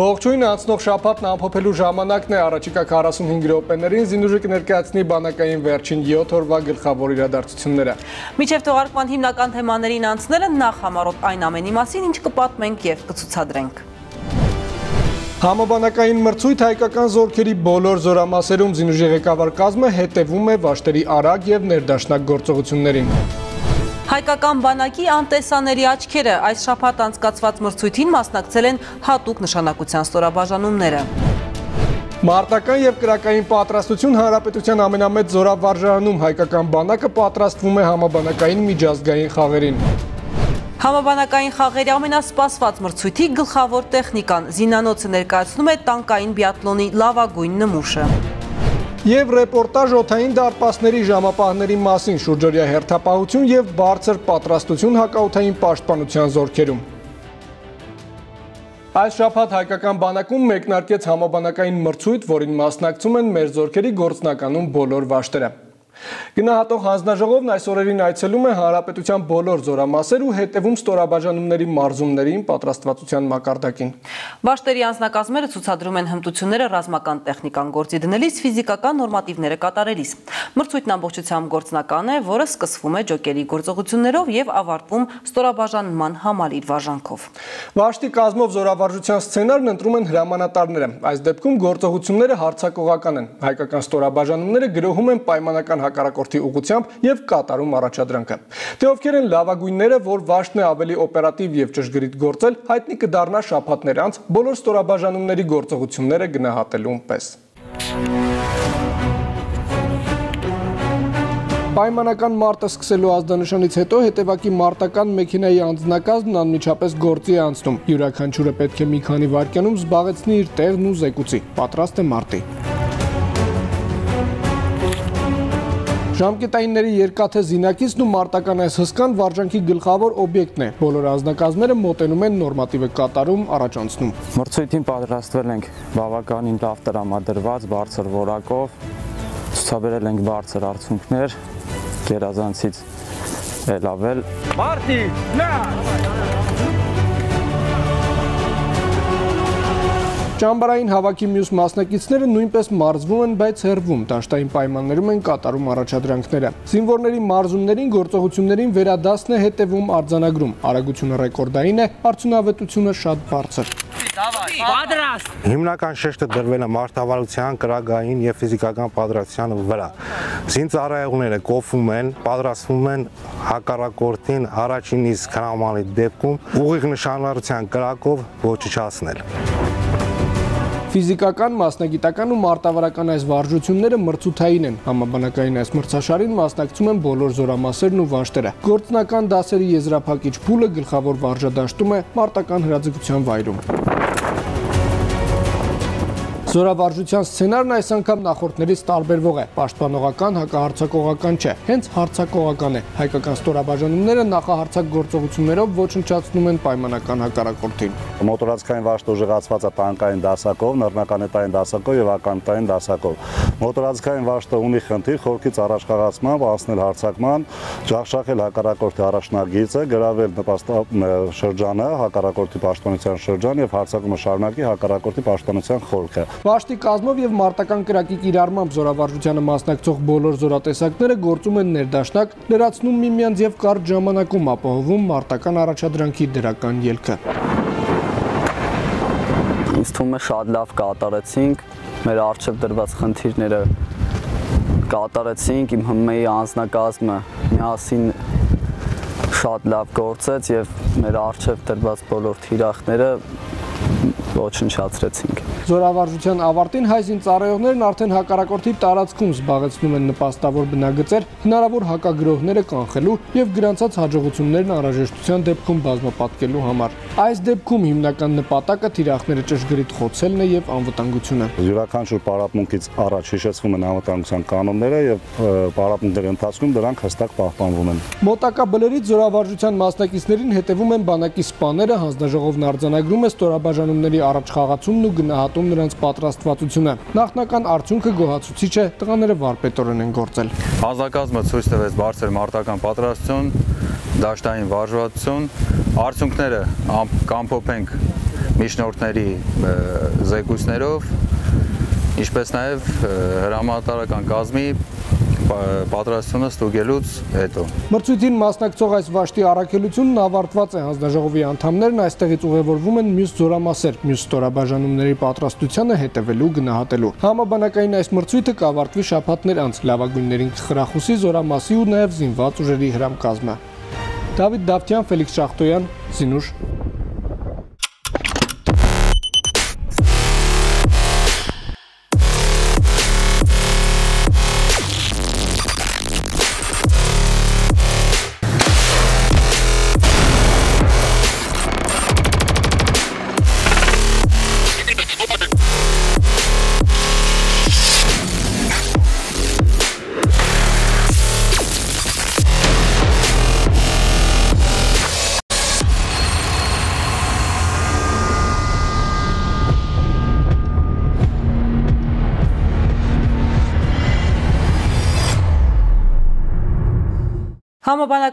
Ողջույն, անցնող շաբաթն ամփոփելու ժամանակն է առաջիկա 45 րոպեներին զինուժը կներկայացնի բանակային վերջին 7 օրվա գլխավոր իրադարձությունները։ Միջև թողարկման հիմնական թեմաներին անցնելը նախ համառոտ այն ամենի մասին, ինչ կպատմենք եւ կցուցադրենք։ Համաբանակային մրցույթ հայկական զորքերի բոլոր զորամասերում զինուժի ղեկավար կազմը հետևում է վաշտերի արագ եւ ներդաշնակ գործողություններին։ Հայկական բանակի անտեսաների աչքերը այս շապատ անցկացված մրցույթին մասնակցել են հատուկ նշանակության ստորաբաժանումները։ Մարտական եւ կրակային պատրաստություն հանրապետության ամենամեծ զորավարժանում հայկական բանակը պատրաստվում է համաբանակային միջազգային խաղերին։ Համաբանակային խաղերի ամենասպասված մրցույթի գլխավոր տեխնիկան զինանոցը ներկայացնում է տանկային բիատլոնի լավագույն նմուշը եւ ռեպորտաժ օթային դարպասների ժամապահների մասին շուրջօրյա հերթապահություն եւ բարձր պատրաստություն հակաօթային պաշտպանության զորքերում։ Այս շաբաթ հայկական բանակում մեկնարկեց համաբանակային մրցույթ, որին մասնակցում են մեր զորքերի գործնականում բոլոր վաշտերը։ Գնահատող հանձնաժողովն այս օրերին այցելում է հանրապետության բոլոր զորամասեր ու հետևում ստորաբաժանումների մարզումներին պատրաստվածության մակարդակին։ Վաշտերի անձնակազմերը ցուցադրում են հմտությունները ռազմական տեխնիկան գործի դնելիս ֆիզիկական նորմատիվները կատարելիս։ Մրցույթն ամբողջությամբ գործնական է, որը սկսվում է ջոկերի գործողություններով եւ ավարտվում ստորաբաժանման համալիր վարժանքով։ Վաշտի կազմով զորավարժության սցենարն ընտրում են հրամանատարները։ Այս դեպքում գործողությունները հարցակողական են։ Հայկական ստորաբաժանումները գրոհում են պայմանական հակառակորդի ուղությամբ եւ կատարում առաջադրանքը։ Թե ովքեր են լավագույնները, որ Վաշտն է ավելի օպերատիվ եւ ճշգրիտ գործել, հայտնի կդառնա շաբաթներ անց բոլոր ստորաբաժանումների գործողությունները գնահատելուն պես։ Պայմանական մարտը սկսելու ազդանշանից հետո հետևակի մարտական մեքենայի անձնակազմն անմիջապես գործի է անցնում։ Յուրաքանչյուրը պետք է մի քանի վայրկյանում զբաղեցնի իր տեղն ու զեկուցի։ Պատրաստ է մարտի։ Ժամկետայինների երկաթե զինակիցն ու մարտական այս հսկան վարժանքի գլխավոր օբյեկտն է։ Բոլոր ազնագազմերը մոտենում են նորմատիվը կատարում առաջանցնում։ Մրցույթին պատրաստվել ենք բավականին լավ տրամադրված բարձր որակով, ցուցաբերել ենք բարձր արդյունքներ, գերազանցից ելավել։ Մարտի, նա Ճամբարային հավաքի մյուս մասնակիցները նույնպես մարզվում են, բայց հերվում, դաշտային պայմաններում են կատարում առաջադրանքները։ Զինվորների մարզումներին, գործողություններին վերադասն է հետևում արձանագրում։ Արագությունը ռեկորդային է, արդյունավետությունը շատ բարձր։ Պատրաստ։ Հիմնական շեշտը դրվել է մարտավարության, կրագային եւ ֆիզիկական պատրաստության վրա։ Զինծառայողները կոփում են, պատրաստվում են հակառակորդին առաջին իսկ հրամանի դեպքում ուղիղ նշանառության կրակով ոչնչացնել։ Ֆիզիկական, մասնագիտական ու մարտավարական այս վարժությունները մրցութային են։ Համաբանակային այս մրցաշարին մասնակցում են բոլոր զորամասերն ու վաշտերը։ Գործնական դասերի եզրափակիչ փուլը գլխավոր վարժադաշտում է մարտական հրաձգության վայրում։ Զորավարժության սցենարն այս անգամ նախորդներից տարբերվող է։ Պաշտպանողական, հակահարցակողական չէ, հենց հարցակողական է։ Հայկական ստորաբաժանումները նախահարցակ գործողություններով ոչնչացնում են պայմանական հակառակորդին։ Մոտորացկային վաշտ ուժեղացված է տանկային դասակով, նռնականետային դասակով եւ ականտային դասակով։ Մոտորացկային վաշտը ունի խնդիր խորքից առաջ խաղացմամբ անցնել հարցակման, ջախշախել հակառակորդի առաջնագիծը, գրավել նպաստա շրջանը, հակառակորդի պաշտպանության շրջան եւ հարցակումը շարունակի հակառակորդի պաշտպանության խորքը։ Վաշտի կազմով եւ մարտական կրակի կիրառմամբ զորավարժությանը մասնակցող բոլոր զորատեսակները գործում են ներդաշնակ, լրացնում միմյանց եւ կարճ ժամանակում ապահովում մարտական առաջադրանքի դրական ելքը։ Ինձ թվում է շատ լավ կատարեցինք մեր արժեվ դրված խնդիրները կատարեցինք իմ ՀՄ-ի անձնակազմը միասին շատ լավ գործեց եւ մեր արժեվ դրված բոլոր թիրախները ոչնչացրեցինք։ Զորավարժության ավարտին հայ զինծառայողներն արդեն հակառակորդի տարածքում զբաղեցնում են նպաստավոր բնագծեր, հնարավոր հակագրոհները կանխելու եւ գրանցած հաջողություններն անհրաժեշտության դեպքում բազմապատկելու համար։ Այս դեպքում հիմնական նպատակը թիրախները ճշգրիտ խոցելն է եւ անվտանգությունը։ Յուրաքանչյուր պարապմունքից առաջ հիշեցվում են անվտանգության կանոնները եւ պարապմունքների ընթացքում դրանք հստակ պահպանվում են։ Մոտակա բլերից զորավարժության մասնակիցներին հետևում են բանակի սպաները, հանձնաժողովն արձանագրում է ստորաբաժանումների առաջ խաղացումն ու գնահատում նրանց պատրաստվածությունը։ Նախնական արդյունքը գոհացուցիչ է, տղաները վարպետորեն են գործել։ Ազակազմը ցույց տվեց բարձր մարտական պատրաստություն, դաշտային վարժվածություն, արդյունքները կամփոփենք միջնորդների զեկույցներով, ինչպես նաև ը, հրամանատարական կազմի պա- պատրաստությունը ստուգելուց հետո։ Մրցույթին մասնակցող այս վաշտի առաքելությունն ավարտված է հանձնաժողովի անդամներն այստեղից ուղևորվում են մյուս զորամասեր, մյուս ստորաբաժանումների պատրաստությանը հետևելու գնահատելու։ Համաբանակային այս մրցույթը կավարտվի շաբաթներ անց լավագույններին կխրախուսի զորամասի ու նաև զինված ուժերի հրամկազմը։ Դավիթ Դավթյան, Ֆելիքս Շախտոյան, Զինուշ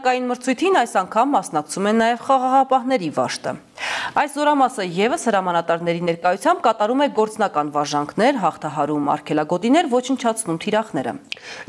Համաբանակային մրցույթին այս անգամ մասնակցում են նաև խաղաղապահների վաշտը։ Այս զորամասը եւս հրամանատարների ներկայությամբ կատարում է գործնական վարժանքներ, հաղթահարում արգելագոտիներ, ոչնչացնում թիրախները։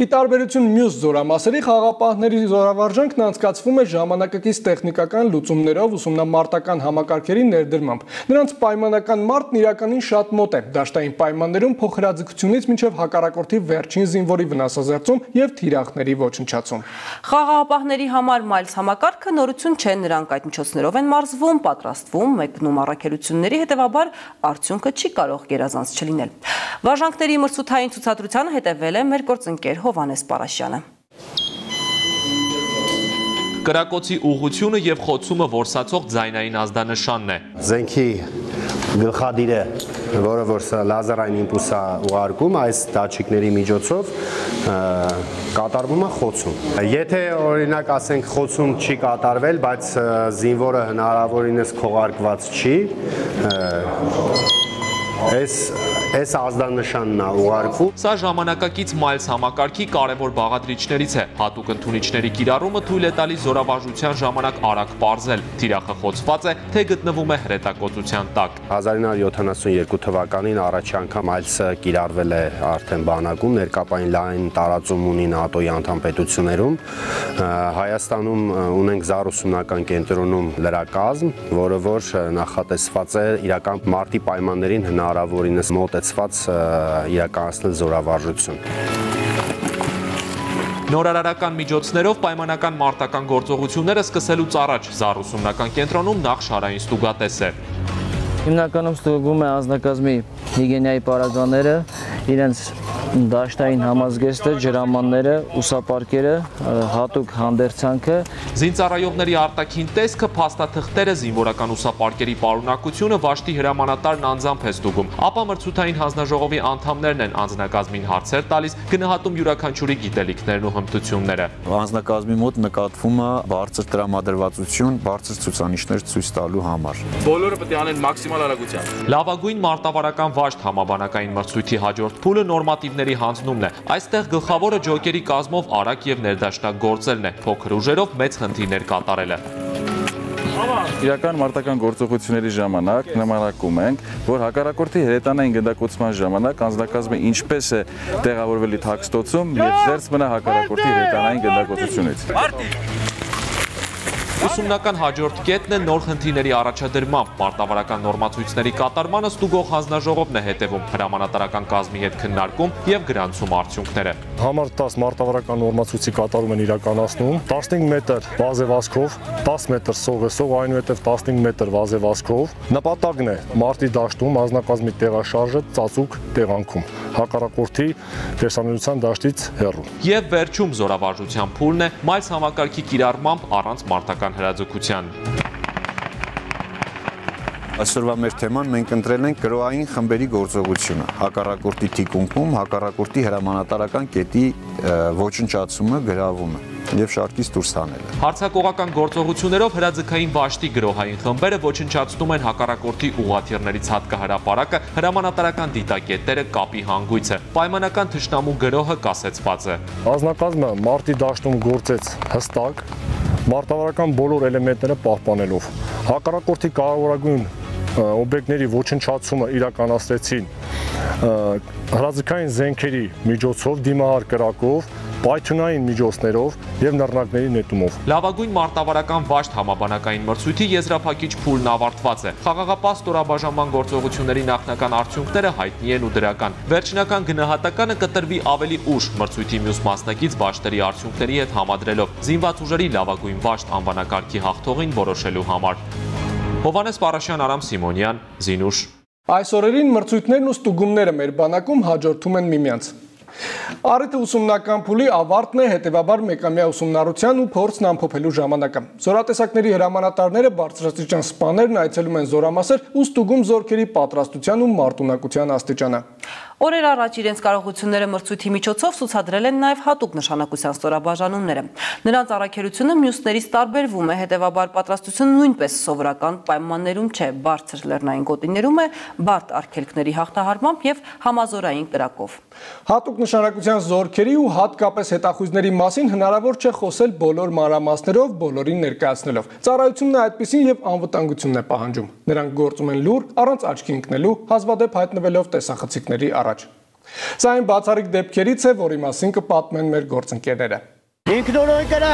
Ի տարբերություն մյուս զորամասերի խաղապահների զորավարժանքն անցկացվում է ժամանակակից տեխնիկական լուծումներով ուսումնամարտական համակարգերի ներդրմամբ։ Նրանց պայմանական մարտն իրականին շատ մոտ է։ Դաշտային պայմաններում փոխհրաձգությունից մինչև հակառակորդի վերջին զինվորի վնասազերծում եւ թիրախների ոչնչացում։ Խաղաղապահների համար մայլս համակարգը նորություն չէ, նրանք այդ միջոցներով են մարզվում, պատրաստվում, մեկնում առաքելությունների, հետևաբար արդյունքը չի կարող գերազանց չլինել։ Վարժանքների մրցութային ցուցադրությանը հետևել է մեր գործընկեր Հովանես Պարաշյանը։ Կրակոցի ուղությունը եւ խոցումը որսացող ձայնային ազդանշանն է։ Զենքի գլխադիրը, որը որ սա լազերային իմպուլս է ուղարկում, այս դատչիկների միջոցով կատարվում է խոցում։ Եթե օրինակ ասենք խոցում չի կատարվել, բայց զինվորը հնարավորինս քողարկված չի, այս այս ազդանշանն է ուղարկվում Սա ժամանակակից մայլս համակարգի կարևոր բաղադրիչներից է։ Հատուկ ընդունիչների կիրառումը թույլ է տալիս զորավարժության ժամանակ արագ parzել։ Թիրախը խոցված է, թե գտնվում է հրետակոծության տակ։ 1972 թվականին առաջի անգամ այլսը կիրառվել է արդեն բանակում, ներկապային լայն տարածում ունի ՆԱՏՕ-ի անդամ պետություններում։ Հայաստանում ունենք զառուսումնական կենտրոնում լրակազմ, որը որ նախատեսված է իրական մարտի պայմաններին հնարավորինս մոտեցված իրականացնել զորավարժություն։ Նորարարական միջոցներով պայմանական մարտական գործողությունները սկսելուց առաջ զառուսումնական կենտրոնում նախ շարային ստուգատես է։ Հիմնականում ստուգում է անձնակազմի հիգիենայի պարագաները, իրենց դաշտային համազգեստը, ջրամանները, ուսապարկերը, հատուկ հանդերձանքը, Զինծառայողների արտաքին տեսքը, փաստաթղթերը, զինվորական ուսապարկերի պարունակությունը վաշտի հրամանատարն անձամբ է ստուգում։ Ապա մրցութային հանձնաժողովի անդամներն են անձնակազմին հարցեր տալիս, գնահատում յուրաքանչյուրի գիտելիքներն ու հմտությունները։ Անձնակազմի մոտ նկատվում է բարձր տրամադրվածություն, բարձր ցուցանիշներ ցույց տալու համար։ Բոլորը պետք է անեն մաքսիմալ արագությամբ։ Լավագույն մարտավարական վաշտ համաբանակային մրցույթի հաջորդ փուլը նորմատիվների հանձնումն է։ Այստեղ գլխավորը ջոկերի կազմով արագ եւ ներդաշնակ գործելն է, փոքր ուժերով մեծ խնդիրներ կատարելը։ Իրական մարտական գործողությունների ժամանակ նմանակում ենք, որ հակառակորդի հրետանային գնդակոծման ժամանակ անձնակազմը ինչպես է տեղավորվել իր հակստոցում եւ զերծ մնա հակառակորդի հրետանային գնդակոծությունից։ Ուսումնական հաջորդ կետն է նոր խնդիրների առաջադրմամբ մարտավարական նորմացույցների կատարմանը ստուգող հանձնաժողովն է հետևում հրամանատարական կազմի հետ քննարկում եւ գրանցում արդյունքները։ Համար 10 մարտավարական նորմացույցի կատարում են իրականացնում 15 մետր վազեվազքով, 10 մետր սողեսով, այնուհետև 15 մետր վազեվազքով։ Նպատակն է մարտի դաշտում ազնագազմի տեղաշարժը ծածուկ տեղանքում, հակառակորդի տեսանելիության դաշտից հեռու։ Եվ վերջում զորավարժության փուլն է մայլս համակարգի կիրառմամբ առանց մարտական հրաձգության։ Այսօրվա մեր թեման մենք ընտրել ենք գրոային խմբերի գործողությունը։ Հակառակորդի թիկունքում հակառակորդի հրամանատարական կետի ոչնչացումը, գրավումը եւ շարքից դուրս հանելը։ Հարցակողական գործողություններով հրաձգային վաշտի գրոհային խմբերը ոչնչացնում են հակառակորդի ուղաթիռներից հատկահրապարակը, հրամանատարական դիտակետերը կապի հանգույցը։ Պայմանական թշնամու գրոհը կասեցված է։ Ազնագազմը մարտի դաշտում գործեց հստակ, մարտավարական բոլոր էլեմենտները պահպանելով։ Հակառակորդի կարևորագույն օբյեկտների ոչնչացումը իրականացրեցին հրաձգային զենքերի միջոցով, դիմահար կրակով, պայթյունային միջոցներով եւ նռնակների նետումով։ Լավագույն մարտավարական վաշտ համաբանակային մրցույթի եզրափակիչ փուլն ավարտված է։ Խաղաղապահ ստորաբաժանման գործողությունների նախնական արդյունքները հայտնի են ու դրական։ Վերջնական գնահատականը կտրվի ավելի ուշ մրցույթի մյուս մասնակից վաշտերի արդյունքների հետ համադրելով զինված ուժերի լավագույն վաշտ անվանակարգի հաղթողին որոշելու համար։ Հովանես Պարաշյան, Արամ Սիմոնյան, Զինուշ Այս օրերին մրցույթներն ու ստուգումները մեր բանակում հաջորդում են միմյանց։ Արիթը ուսումնական փուլի ավարտն է, հետևաբար մեկամյա ուսումնառության ու փորձն ամփոփելու ժամանակը։ Զորատեսակների հրամանատարները բարձրաստիճան սպաներն այցելում են զորամասեր ու ստուգում զորքերի պատրաստության ու մարտունակության աստիճանը։ Օրեր առաջ իրենց կարողությունները մրցույթի միջոցով ցուցադրել են նաև հատուկ նշանակության ստորաբաժանումները։ Նրանց առաքելությունը մյուսներից տարբերվում է, հետևաբար պատրաստությունը նույնպես սովորական պայմաններում չէ, բարձր լեռնային գոտիներում է, բարդ արգելքների հաղթահարմամբ եւ համազորային կրակով։ Հատուկ նշանակության զորքերի ու հատկապես հետախույզների մասին հնարավոր չէ խոսել բոլոր մանրամասներով, բոլորին ներկայացնելով։ Ծառայությունն այդպեսին եւ անվտանգությունն է պահանջում։ Նրանք գործում են լուր, առանց աչքի ընկնելու, հազվադեպ հայտնվելով տեսախցիկների առաջ։ Սա այն բացառիկ դեպքերից է, որի մասին կպատմեն մեր գործընկերները։ Ինքնորոն կրա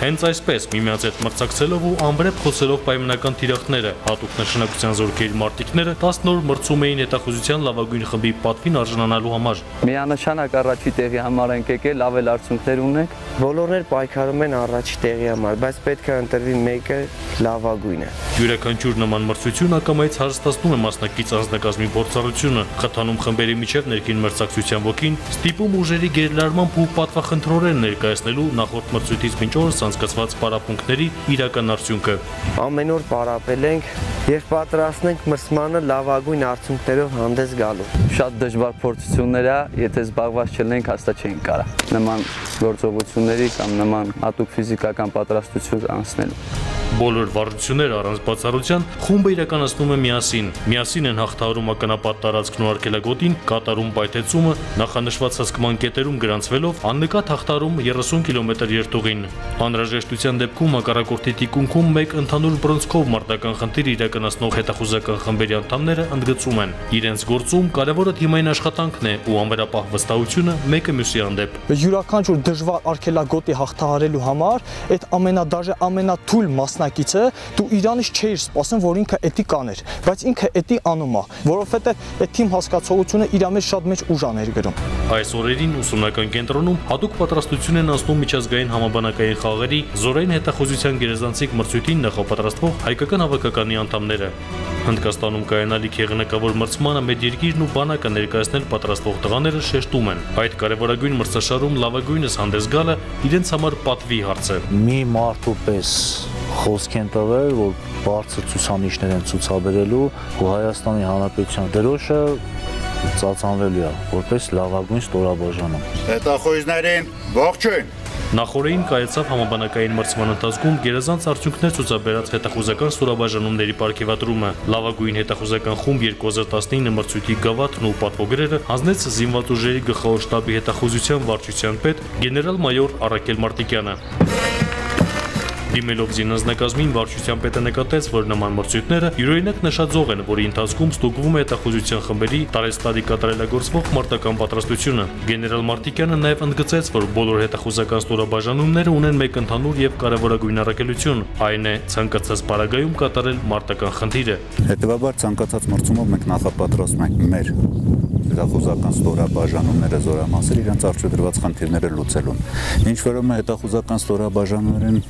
Հենց այսպես միմյանց հետ մրցակցելով ու անբրեպ խոսելով պայմանական թիրախները հատուկ նշանակության զորքերի մարտիկները 10 նոր մրցում էին հետախուզության լավագույն խմբի պատվին արժանանալու համար։ Միանշանակ առաջի տեղի համար ենք եկել, լավ էլ արդյունքներ ունենք։ Բոլորներ պայքարում են առաջի տեղի համար, բայց պետք է ընտրվի մեկը լավագույնը։ Յուրաքանչյուր նման մրցություն ակամայից հարստացնում է մասնակից անձնակազմի փորձառությունը, խթանում խմբերի միջև ներքին մրցակցության ոգին, ստիպում ուժերի գերլարմամբ ու պատվախնդրորեն ներկայացնելու նախորդ մրցույթից մինչ օրս անցկացված պարապմունքների իրական արդյունքը։ Ամեն օր պարապել ենք եւ պատրաստենք մրցմանը լավագույն արդյունքներով հանդես գալու։ Շատ դժվար փորձություններ է, եթե զբաղված չլինենք, հաստատ չենք կարա նման գործողությունների կամ նման հատուկ ֆիզիկական պատրաստություն անցնելու։ Բոլոր վարժությունները առանց բացառության խումբը իրականացնում է միասին։ Միասին են հաղթահարում ականապատ տարածքն ու արկելագոտին, կատարում պայթեցումը, նախանշված հասկման կետերում գրանցվելով աննկատ հաղթարում 30 կիլոմետր երթուղին։ Անհրաժեշտության դեպքում հակառակորդի թիկունքում մեկ ընդհանուր բռնցքով մարտական խնդիր իրականացնող հետախուզական խմբերի անդամները ընդգծում են։ Իրենց գործում կարևորը թիմային աշխատանքն է ու անվերապահ վստահությունը մեկը մյուսի հանդեպ։ Յուրաքանչյուր դժվար արկելագոտի հաղթահարելու համար այդ ամենադաժե ամենաթույլ մասնակիցը դու իրանից չէիր սպասում, որ ինքը էդի կաներ, բայց ինքը էդի անում է, որովհետև այդ թիմ հասկացողությունը իր մեջ շատ մեծ ուժ է ներգրում։ Այս օրերին ուսումնական կենտրոնում հատուկ պատրաստություն են անցնում միջազգային համաբանակային խաղերի զորային հետախուզության գերեզանցիկ մրցույթին նախապատրաստվող հայկական հավաքականի անդամները։ Հնդկաստանում կայանալիք եղանակավոր մրցմանը մեր երկիրն ու բանակը ներկայացնել պատրաստվող տղաները շեշտում են։ Այդ կարևորագույն մրցաշարում լավագույնս հանդես գալը իրենց համար պատվի հարց է։ Մի մարդու պես խոսք են տվել, որ բարձր ցուցանիշներ են ցուցաբերելու ու Հայաստանի Հանրապետության դրոշը ծածանվելու է որպես լավագույն ստորաբաժանում։ Հետախույզներին ողջույն։ Նախորդին կայացավ համաբանակային մրցման ընթացքում գերազանց արդյունքներ ցուցաբերած հետախուզական ստորաբաժանումների ապարքեվատրումը։ Լավագույն հետախուզական խումբ 2019 մրցույթի գավաթն ու պատվոգրերը հանձնեց զինված ուժերի գլխավոր շտաբի հետախուզության վարչության պետ գեներալ-մայոր Արաքել Մարտիկյանը։ Դիմելով զինանձնակազմին վարչության պետը նկատեց, որ նման մրցույթները յուրօրինակ նշաձող են, որի ընթացքում ստուգվում է հետախուզության խմբերի տարեստարի կատարելագործվող մարտական պատրաստությունը։ Գեներալ Մարտիկյանը նաև ընդգծեց, որ բոլոր հետախուզական ստորաբաժանումները ունեն մեկ ընդհանուր եւ կարևորագույն առաքելություն, այն է ցանկացած պարագայում կատարել մարտական խնդիրը։ Հետևաբար ցանկացած մրցումով մենք նախապատրաստում ենք մեր հետախուզական ստորաբաժանումները զորամասեր իրենց արժեդրված խնդիրները լուծելուն։ Ինչ որում է հետախուզական ստորաբաժանումներն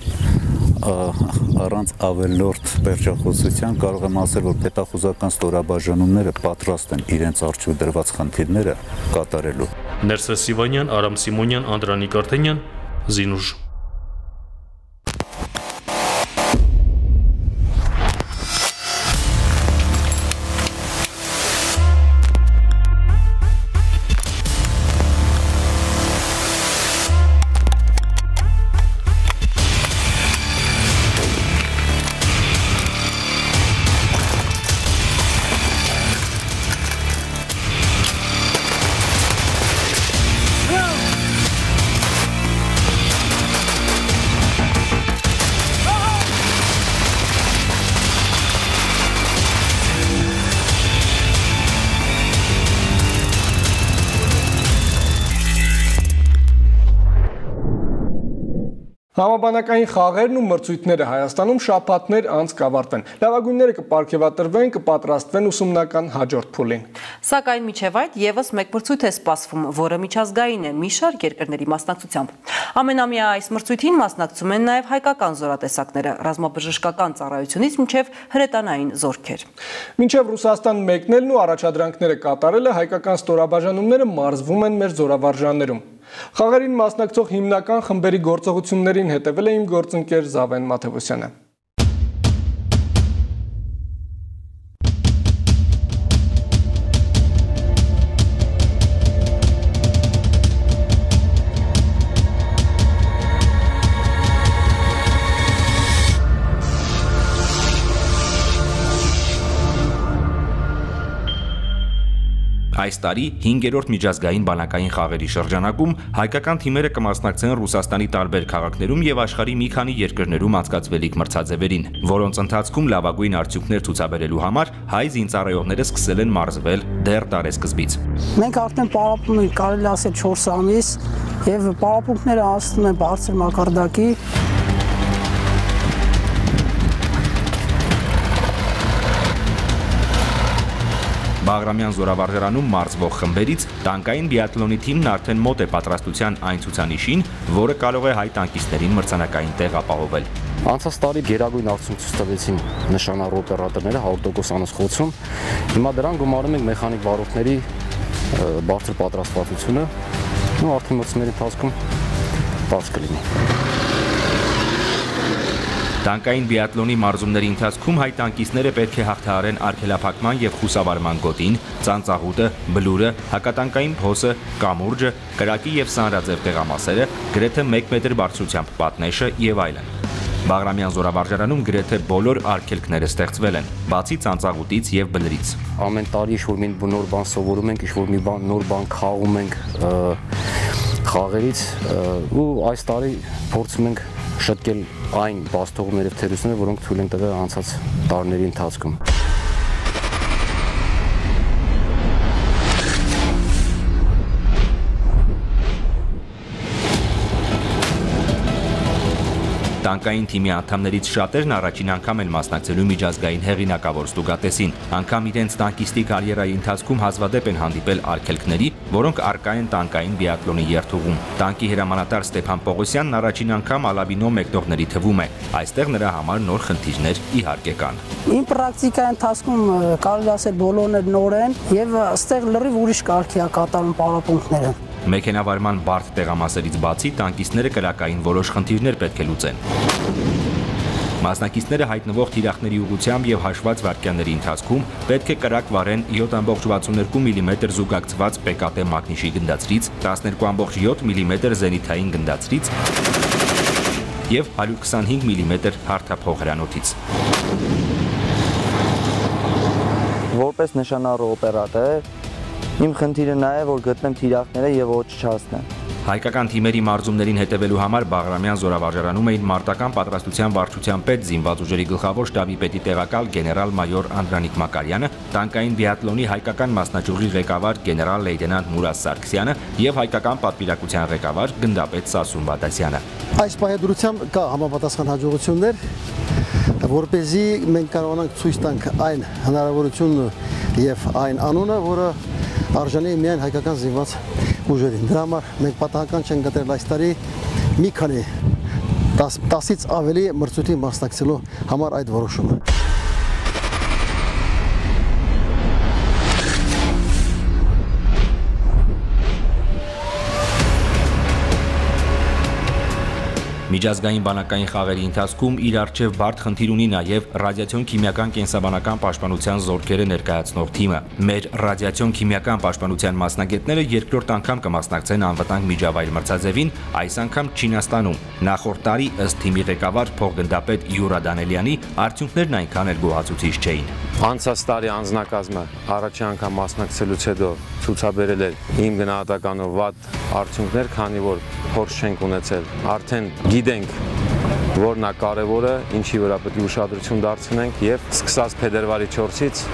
առանց ավելորդ պերճախոսության կարող եմ ասել, որ պետախուզական ստորաբաժանումները պատրաստ են իրենց արժու դրված խնդիրները կատարելու։ Ներսես Սիվանյան, Արամ Սիմոնյան, Անդրանիկ Արտենյան, Զինուժ Համաբանակային խաղերն ու մրցույթները Հայաստանում շաբաթներ անց կավարտվեն։ Լավագույնները կպարգևատրվեն, կպատրաստվեն ուսումնական հաջորդ փուլին։ Սակայն միջև այդ եւս մեկ մրցույթ է սպասվում, որը միջազգային է մի շարք երկրների մասնակցությամբ։ Ամենամյա այս մրցույթին մասնակցում են նաեւ հայկական զորատեսակները, ռազմաբժշկական ծառայությունից մինչև հրետանային զորքեր։ Մինչև Ռուսաստան մեկնելն ու առաջադրանքները կատարելը հայկական ստորաբաժանումները մարզվում են մեր զորավարժաններում։ Խաղերին մասնակցող հիմնական խմբերի գործողություններին հետևել է իմ գործընկեր Զավեն Մաթևոսյանը։ Այս տարի 5-րդ միջազգային բանակային խաղերի շրջանակում հայկական թիմերը կմասնակցեն Ռուսաստանի տարբեր քաղաքներում եւ աշխարհի մի քանի երկրներում անցկացվելիք մրցաձևերին, որոնց ընթացքում լավագույն արդյունքներ ցուցաբերելու համար հայ զինծառայողները սկսել են մարզվել դեռ տարեսկզբից։ Մենք արդեն պարապում ենք, կարելի ասել 4 ամիս եւ պարապմունքները անցնում են բարձր մակարդակի Բաղրամյան զորավարժարանում մարզվող խմբերից տանկային բիատլոնի թիմն արդեն մոտ է պատրաստության այն ցուցանիշին, որը կարող է հայ տանկիստերին մրցանակային տեղ ապահովել։ Անցած տարի գերագույն արդյունք ցույց տվեցին նշանառու օպերատորները 100% անսխոցում։ Հիմա դրան գումարում ենք մեխանիկ վարորդների բարձր պատրաստվածությունը ու արդեն մրցումների ընթացքում բաց կլինի։ Տանկային բիատլոնի մարզումների ընթացքում հայ տանկիստները պետք է հաղթահարեն արգելափակման եւ խուսավարման գոտին, ծանծաղուտը, բլուրը, հակատանկային փոսը, կամուրջը, կրակի եւ սանրաձև տեղամասերը, գրեթե 1 մետր բարձրությամբ պատնեշը եւ այլն։ Բաղրամյան զորավարժարանում գրեթե բոլոր արգելքները ստեղծվել են, բացի ծանծաղուտից եւ բլրից։ Ամեն տարի ինչ-որ մի նոր բան սովորում ենք, ինչ-որ մի բան նոր բան խաղում ենք խաղերից ու այս տարի փորձում ենք շտկել այն բաստողումները թերուսները, որոնք թույլ են տվել անցած տարիների ընթացքում։ Տանկային թիմի անդամներից շատերն առաջին անգամ են մասնակցելու միջազգային հեղինակավոր ստուգատեսին։ Անկամ իրենց տանկիստի կարիերայի ընթացքում հազվադեպ են հանդիպել արգելքների, որոնք արկա են տանկային բիատլոնի երթուղում։ Տանկի հրամանատար Ստեփան Պողոսյանն առաջին անգամ Ալաբինո մեկնողների թվում է։ Այստեղ նրա համար նոր խնդիրներ իհարկե կան։ Իմ պրակտիկայի ընթացքում կարելի ասել բոլորն նոր են եւ այստեղ լրիվ ուրիշ կարգի է կատարում պարապմունքները։ Մեքենավարման բարդ տեղամասերից բացի տանկիստները կրակային որոշ խնդիրներ պետք է լուծեն։ Մասնակիցները հայտնվող թիրախների ուղությամբ եւ հաշված վայրկյանների ընթացքում պետք է կրակ վարեն 7.62 մմ զուգակցված PKT մագնիշի գնդացրից, 12.7 մմ զենիթային գնդացրից եւ 125 մմ հարթափող հրանոթից։ Որպես նշանառու օպերատոր Իմ խնդիրը նա է, որ գտնեմ թիրախները եւ ոչ չհասնեմ։ Հայկական թիմերի մարզումներին հետևելու համար Բաղրամյան զորավարժարանում էին մարտական պատրաստության վարչության պետ զինված ուժերի գլխավոր շտաբի պետի տեղակալ գեներալ-մայոր Անդրանիկ Մակարյանը, տանկային բիատլոնի հայկական մասնաճյուղի ղեկավար գեներալ լեյտենանտ Մուրաս Սարգսյանը եւ հայկական պատվիրակության ղեկավար գնդապետ Սասուն Բադասյանը։ Այս պահեդրությամբ կա համապատասխան հաջողություններ, որ เป զի մենք կարողանանք ցույց տանք այն հնարավորությունը եւ այն անունը, որը արժանի միայն հայկական զինված ուժերին։ Դրա համար մենք պատահական չենք գտել այս տարի մի քանի 10-ից ավելի մրցույթի մասնակցելու համար այդ որոշումը։ Միջազգային բանակային խաղերի ընթացքում իր արչև բարդ խնդիր ունի նաև ռադիացիոն քիմիական կենսաբանական պաշտպանության զորքերը ներկայացնող թիմը։ Մեր ռադիացիոն քիմիական պաշտպանության մասնագետները երկրորդ անգամ կմասնակցեն անվտանգ միջավայր մրցաձևին, այս անգամ Չինաստանում։ Նախորդ տարի ըստ թիմի ղեկավար փոխգնդապետ Յուրա Դանելյանի արդյունքներն այնքան էլ գոհացուցիչ չէին։ Անցած տարի անձնակազմը առաջի անգամ մասնակցելուց հետո ցուցաբերել էր իմ գնահատականով վատ արդյունքներ, քանի որ փորձ չենք ունեցել։ Արդեն գիտենք որն է կարևորը, ինչի վրա պետք է ուշադրություն դարձնենք եւ սկսած փետրվարի 4-ից